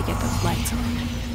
to get those lights on.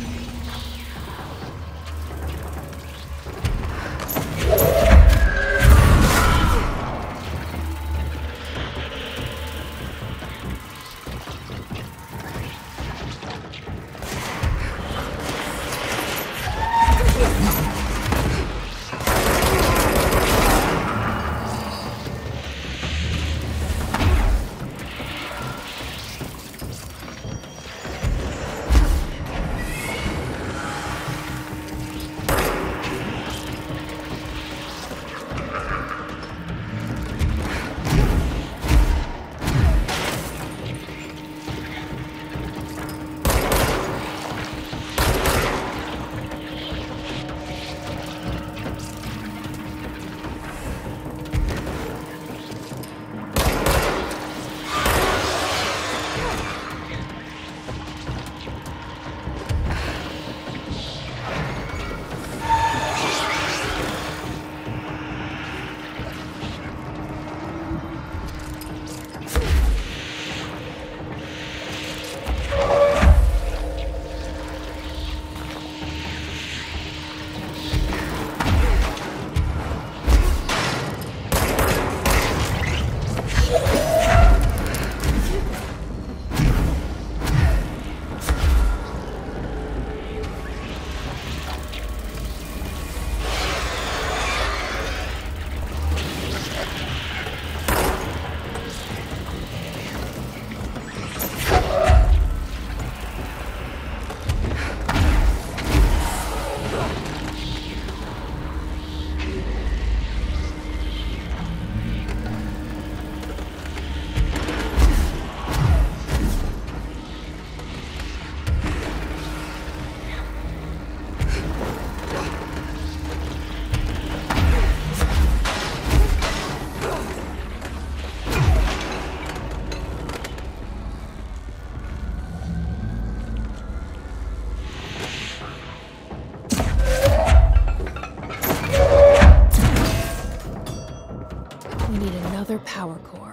We need another power core.